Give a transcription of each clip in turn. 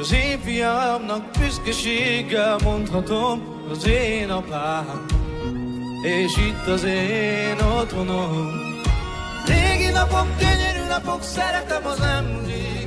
az évfiamnak büszkeséggel mondhatom, az én apám, és itt az én otthonom. Régi napok, gyönyörű napok, szeretem az emlékét.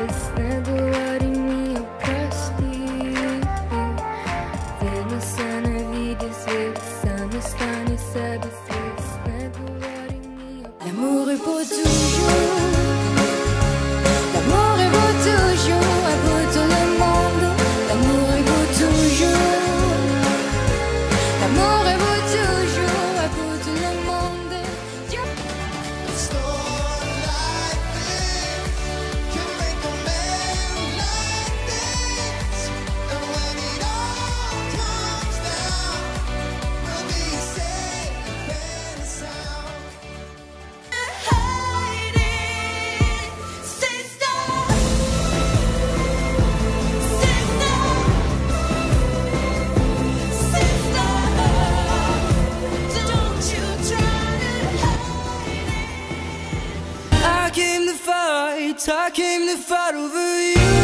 I came to fight over you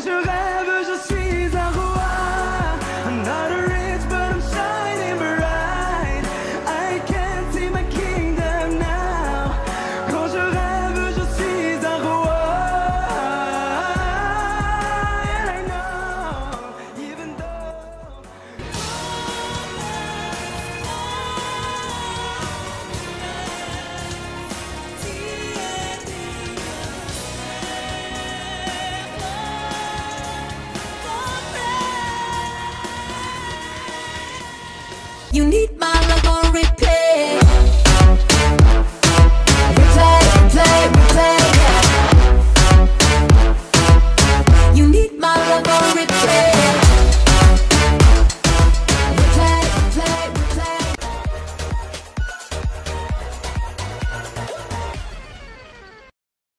是爱。You need